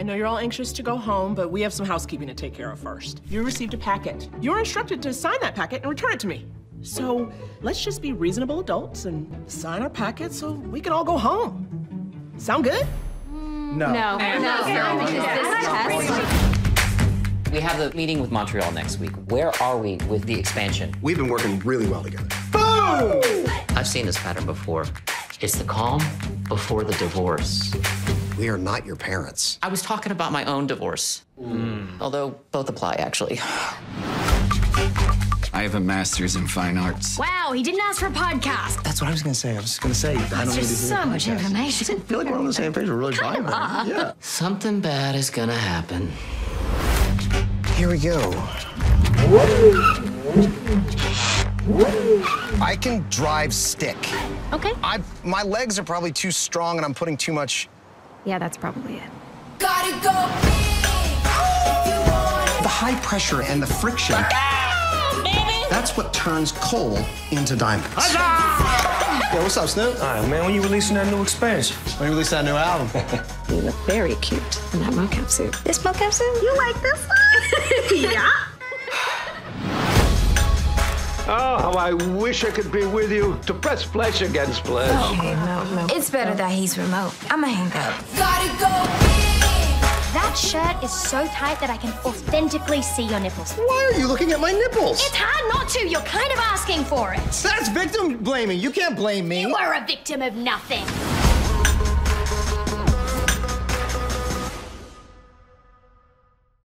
I know you're all anxious to go home, but we have some housekeeping to take care of first. You received a packet. You're instructed to sign that packet and return it to me. So let's just be reasonable adults and sign our packet so we can all go home. Sound good? No. No. No. We have the meeting with Montreal next week. Where are we with the expansion? We've been working really well together. Boom! I've seen this pattern before. It's the calm before the divorce. We are not your parents. I was talking about my own divorce. Hmm. Although both apply, actually. I have a master's in fine arts. Wow, he didn't ask for a podcast. That's what I was gonna say. I was just gonna say. I don't That's need to just hear so much information. I feel like we're on the same page. We're really Kind of vibing. Yeah. Something bad is gonna happen. Here we go. I can drive stick. Okay. I my legs are probably too strong and I'm putting too much Yeah, that's probably it. the high pressure and the friction. That's what turns coal into diamonds. Yeah, what's up, Snoop? All right, man, when you releasing that new expansion? When you release that new album? You look very cute in that mocap suit. This mocap suit? You like this one? yeah. Oh, how I wish I could be with you to press flesh against flesh. Okay, no, no. It's better that he's remote. I'ma hang up. That shirt is so tight that I can authentically see your nipples. Why are you looking at my nipples? It's hard not to. You're kind of asking for it. That's victim blaming. You can't blame me. You are a victim of nothing.